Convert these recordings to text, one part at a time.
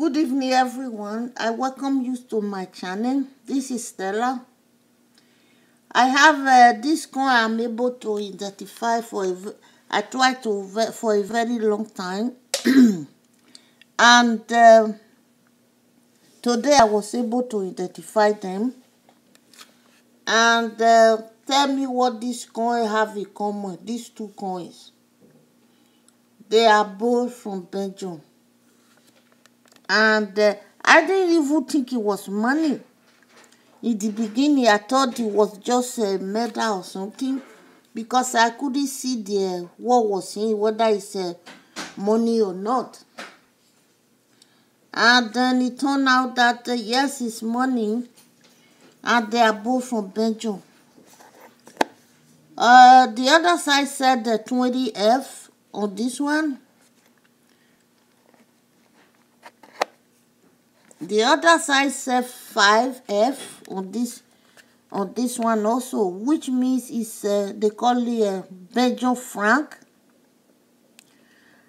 Good evening, everyone. I welcome you to my channel. This is Stella. I have uh, this coin I'm able to identify for a, I tried to for a very long time, and uh, today I was able to identify them. And uh, tell me what this coin have in common. These two coins. They are both from Belgium. And uh, I didn't even think it was money. In the beginning, I thought it was just a medal or something because I couldn't see the what was in whether it's uh, money or not. And then it turned out that uh, yes, it's money, and they are both from Belgium. Uh, the other side said the 20F on this one. The other side said 5f on this on this one also which means it's uh, they call it a Belgian franc.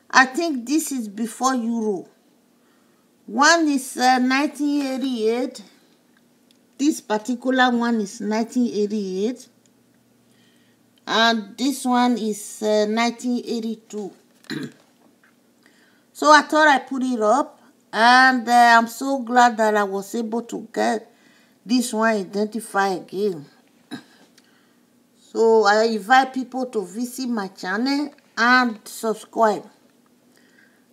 I think this is before euro. One is uh, 1988 this particular one is 1988 and this one is uh, 1982 so I thought I put it up and uh, I'm so glad that I was able to get this one identified again. So I invite people to visit my channel and subscribe.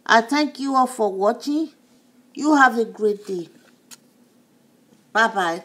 I thank you all for watching. You have a great day. Bye-bye.